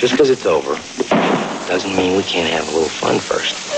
Just because it's over doesn't mean we can't have a little fun first.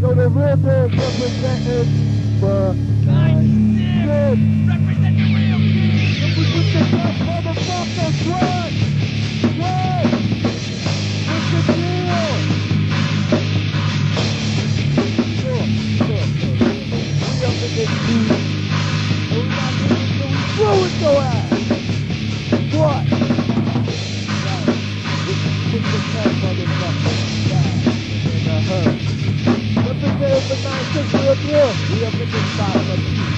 So the real thing representing for Represent the real we put the best motherfuckers right, right, what's the deal? This throw it your ass. eu vou frequentar aqui.